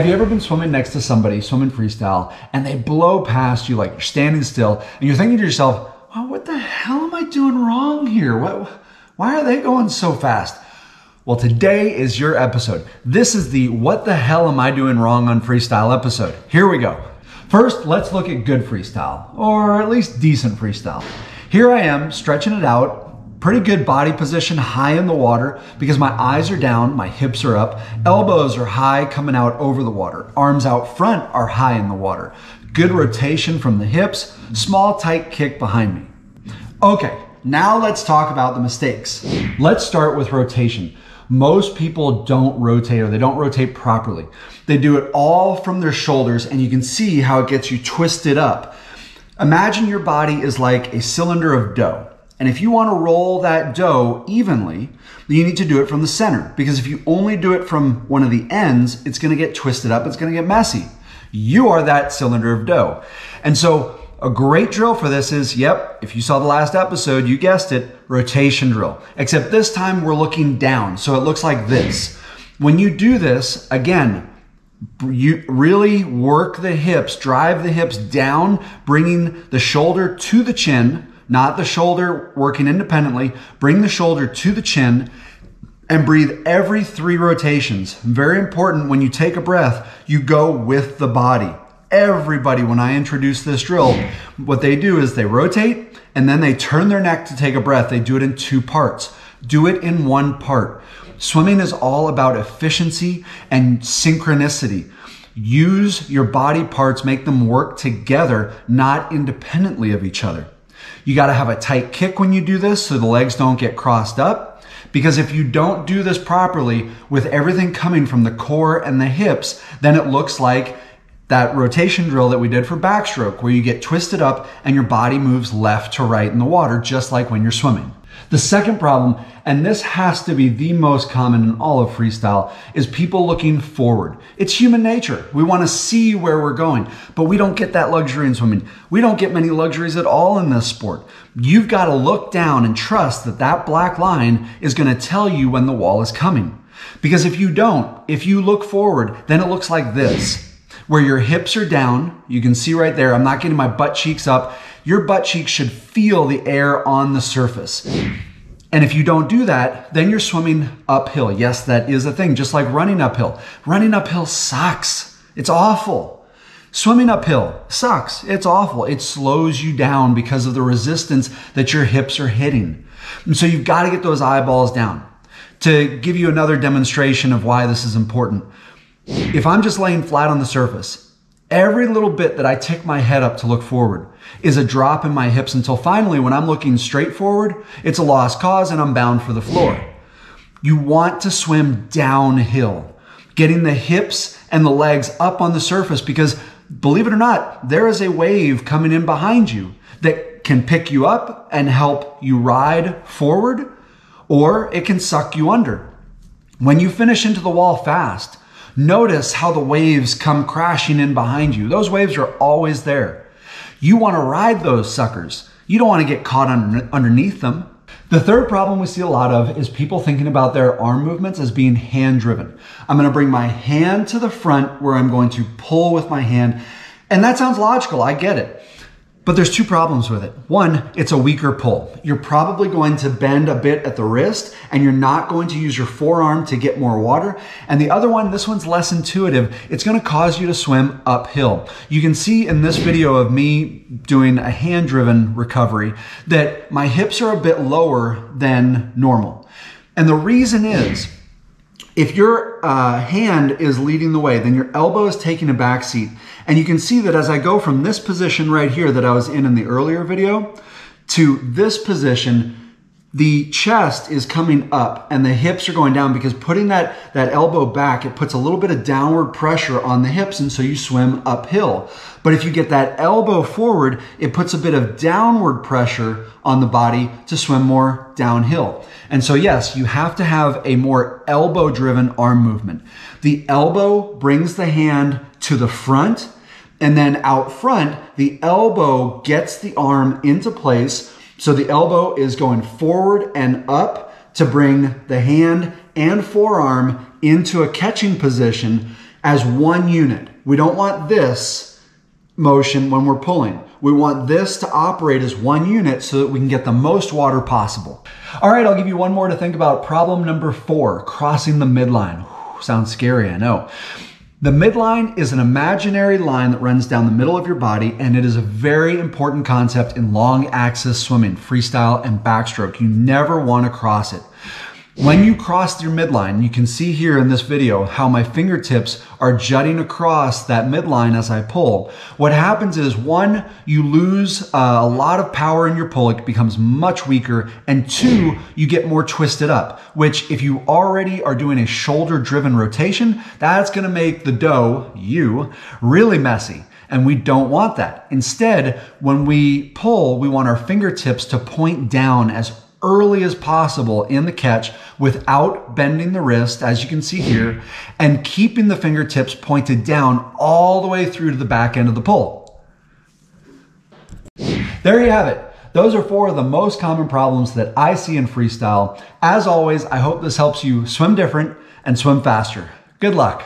Have you ever been swimming next to somebody, swimming freestyle, and they blow past you like you're standing still, and you're thinking to yourself, what the hell am I doing wrong here? What, why are they going so fast? Well, today is your episode. This is the What the Hell Am I Doing Wrong on Freestyle episode. Here we go. First, let's look at good freestyle, or at least decent freestyle. Here I am stretching it out, pretty good body position high in the water because my eyes are down, my hips are up, elbows are high coming out over the water, arms out front are high in the water. Good rotation from the hips, small tight kick behind me. Okay, now let's talk about the mistakes. Let's start with rotation. Most people don't rotate or they don't rotate properly. They do it all from their shoulders and you can see how it gets you twisted up. Imagine your body is like a cylinder of dough. And if you want to roll that dough evenly, you need to do it from the center. Because if you only do it from one of the ends, it's going to get twisted up, it's going to get messy. You are that cylinder of dough. And so a great drill for this is, yep, if you saw the last episode, you guessed it, rotation drill. Except this time we're looking down. So it looks like this. When you do this, again, you really work the hips, drive the hips down, bringing the shoulder to the chin not the shoulder working independently. Bring the shoulder to the chin and breathe every three rotations. Very important when you take a breath, you go with the body. Everybody, when I introduce this drill, what they do is they rotate and then they turn their neck to take a breath. They do it in two parts. Do it in one part. Swimming is all about efficiency and synchronicity. Use your body parts, make them work together, not independently of each other. You got to have a tight kick when you do this so the legs don't get crossed up. Because if you don't do this properly with everything coming from the core and the hips, then it looks like that rotation drill that we did for backstroke where you get twisted up and your body moves left to right in the water, just like when you're swimming. The second problem, and this has to be the most common in all of freestyle, is people looking forward. It's human nature. We want to see where we're going, but we don't get that luxury in swimming. We don't get many luxuries at all in this sport. You've got to look down and trust that that black line is going to tell you when the wall is coming. Because if you don't, if you look forward, then it looks like this where your hips are down. You can see right there, I'm not getting my butt cheeks up. Your butt cheeks should feel the air on the surface. And if you don't do that, then you're swimming uphill. Yes, that is a thing, just like running uphill. Running uphill sucks. It's awful. Swimming uphill sucks. It's awful. It slows you down because of the resistance that your hips are hitting. And so you've got to get those eyeballs down. To give you another demonstration of why this is important, if I'm just laying flat on the surface, every little bit that I tick my head up to look forward is a drop in my hips until finally, when I'm looking straight forward, it's a lost cause and I'm bound for the floor. You want to swim downhill, getting the hips and the legs up on the surface because believe it or not, there is a wave coming in behind you that can pick you up and help you ride forward, or it can suck you under. When you finish into the wall fast, Notice how the waves come crashing in behind you. Those waves are always there. You want to ride those suckers. You don't want to get caught under, underneath them. The third problem we see a lot of is people thinking about their arm movements as being hand driven. I'm going to bring my hand to the front where I'm going to pull with my hand. And that sounds logical. I get it. But there's two problems with it. One, it's a weaker pull. You're probably going to bend a bit at the wrist and you're not going to use your forearm to get more water. And the other one, this one's less intuitive. It's going to cause you to swim uphill. You can see in this video of me doing a hand driven recovery that my hips are a bit lower than normal. And the reason is, if your uh, hand is leading the way, then your elbow is taking a back seat. And you can see that as I go from this position right here that I was in in the earlier video to this position, the chest is coming up and the hips are going down because putting that, that elbow back, it puts a little bit of downward pressure on the hips and so you swim uphill. But if you get that elbow forward, it puts a bit of downward pressure on the body to swim more downhill. And so yes, you have to have a more elbow driven arm movement. The elbow brings the hand to the front and then out front, the elbow gets the arm into place so the elbow is going forward and up to bring the hand and forearm into a catching position. as one unit. We don't want this motion when we're pulling. We want this to operate as one unit so that we can get the most water possible. All right, I'll give you one more to think about. Problem number four, crossing the midline. Whew, sounds scary, I know. The midline is an imaginary line that runs down the middle of your body, and it is a very important concept in long axis swimming, freestyle, and backstroke. You never want to cross it. When you cross your midline, you can see here in this video how my fingertips are jutting across that midline as I pull. What happens is one, you lose uh, a lot of power in your pull, it becomes much weaker, and two, you get more twisted up, which if you already are doing a shoulder driven rotation, that's gonna make the dough, you, really messy and we don't want that. Instead, when we pull, we want our fingertips to point down as early as possible in the catch without bending the wrist, as you can see here, and keeping the fingertips pointed down all the way through to the back end of the pull. There you have it. Those are four of the most common problems that I see in freestyle. As always, I hope this helps you swim different and swim faster. Good luck.